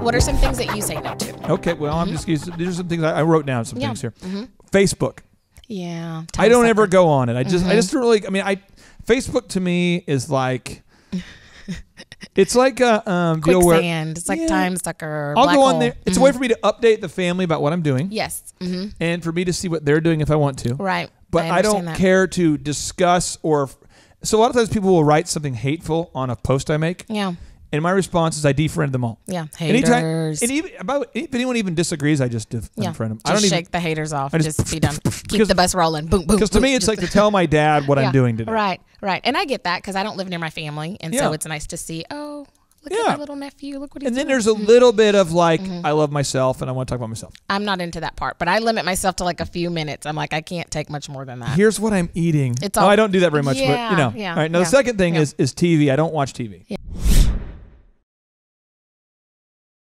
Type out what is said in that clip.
What are some things that you say no to? Okay, well, I'm just using, these are some things I, I wrote down. Some Mm-hmm. Yeah. things here. Facebook. Yeah. I don't ever go on it. I just, I Mm-hmm. just don't really. I mean, I Facebook to me is like, it's like a um, deal where Quicksand. It's like Yeah. time sucker. I'll black go on hole. there. It's a way for me to update the family about what I'm doing, Yes. hmm and for me to see what they're doing if I want to. Right. But I, don't that. care to discuss or. So a lot of times people will write something hateful on a post I make, Yeah. and my response is I defriend them all. Yeah. haters. Anytime, and even about if anyone even disagrees, I just def- yeah. them. I don't even shake the haters off. I Just, just- be done. Keep the bus rolling. Boom, boom. because to me it's like to tell my dad what Yeah, I'm doing today. Right, right. And I get that because I don't live near my family, and Yeah. so it's nice to see. Oh, look at Yeah. my little nephew. Look what he's And then doing. there's a little bit of like Mm-hmm. I love myself and I want to talk about myself. I'm not into that part, but I limit myself to like a few minutes. I'm like, I can't take much more than that. Here's what I'm eating. It's oh, I don't do that very much, Yeah, but you know. yeah, all right. Now the second thing is is TV. I don't watch TV. Yeah.